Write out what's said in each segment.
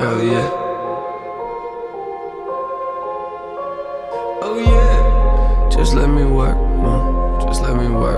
Oh yeah. Oh yeah. Just let me work, man. Just let me work.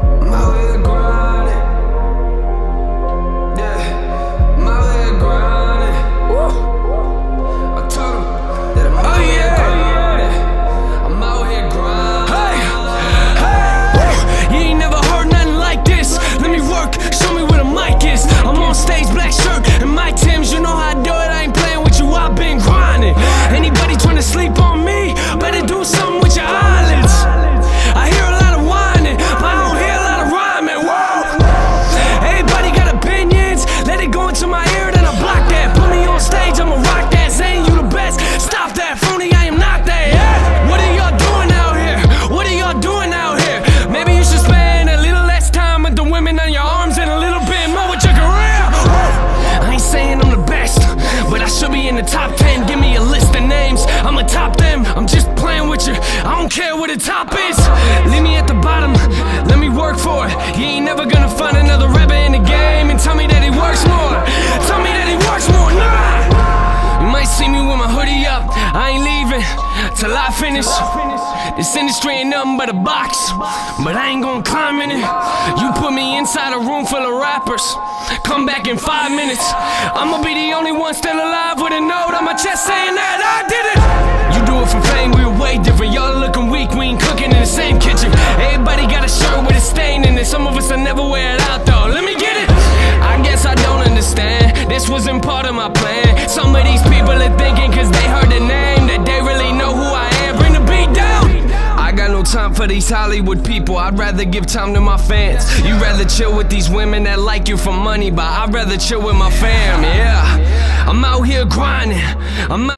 In the top 10. Give me a list of names, I'ma top them. I'm just playing with you, I don't care what the top is. Leave me at the bottom, let me work for it. You ain't never gonna find another rapper Till I finish. This industry ain't nothing but a box, but I ain't gonna climb in it. You put me inside a room full of rappers, come back in five minutes. I'ma be the only one still alive with a note on my chest saying that I did it. You do it for fame, we're way different. Y'all looking weak, we ain't cooking in the same kitchen. Everybody got a shirt with a stain in it. Some of us will never wear it out though. Let me get it. I guess I don't understand. This wasn't part of my plan. Some of these people for these Hollywood people. I'd rather give time to my fans. You rather chill with these women that like you for money, but I'd rather chill with my fam. Yeah, I'm out here grinding. I'm out